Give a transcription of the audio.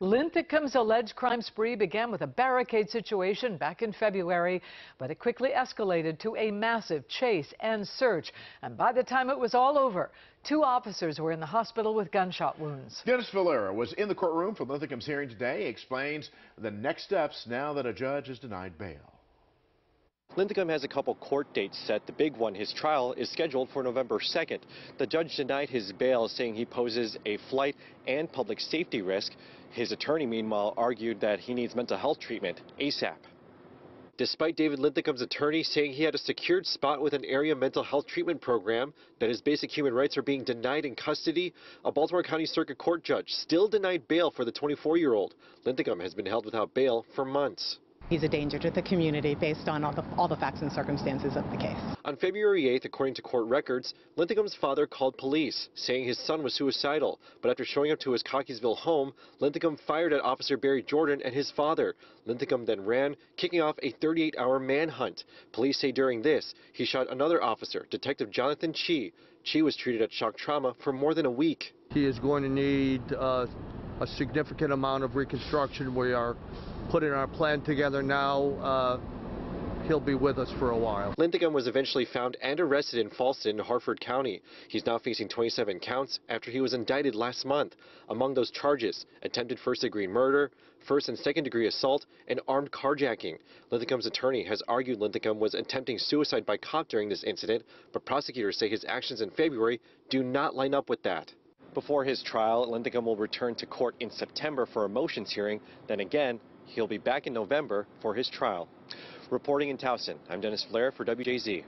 Linthicum's alleged crime spree began with a barricade situation back in February, but it quickly escalated to a massive chase and search. And by the time it was all over, two officers were in the hospital with gunshot wounds. Dennis Valera was in the courtroom for Linthicum's hearing today. He explains the next steps now that a judge has denied bail. Linthicum has a couple court dates set. The big one, his trial, is scheduled for November 2nd. The judge denied his bail, saying he poses a flight and public safety risk. His attorney, meanwhile, argued that he needs mental health treatment ASAP. Despite David Linthicum's attorney saying he had a secured spot with an area mental health treatment program, that his basic human rights are being denied in custody, a Baltimore County Circuit Court judge still denied bail for the 24-year-old. Linthicum has been held without bail for months. He's a danger to the community based on all the, all the facts and circumstances of the case. On February 8th, according to court records, Linthicum's father called police, saying his son was suicidal. But after showing up to his Cockeysville home, Linthicum fired at Officer Barry Jordan and his father. Linthicum then ran, kicking off a 38-hour manhunt. Police say during this, he shot another officer, Detective Jonathan Chi. Chi was treated at shock trauma for more than a week. He is going to need uh, a significant amount of reconstruction. We are putting our plan together now. Uh, he'll be with us for a while. Linthicum was eventually found and arrested in Fallston, Harford County. He's now facing 27 counts after he was indicted last month. Among those charges, attempted first-degree murder, first and second-degree assault, and armed carjacking. Linthicum's attorney has argued Linthicum was attempting suicide by cop during this incident, but prosecutors say his actions in February do not line up with that. Before his trial, Linthicum will return to court in September for a motions hearing. Then again, he'll be back in November for his trial. Reporting in Towson, I'm Dennis Valera for WJZ.